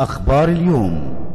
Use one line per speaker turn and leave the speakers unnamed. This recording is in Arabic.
أخبار اليوم.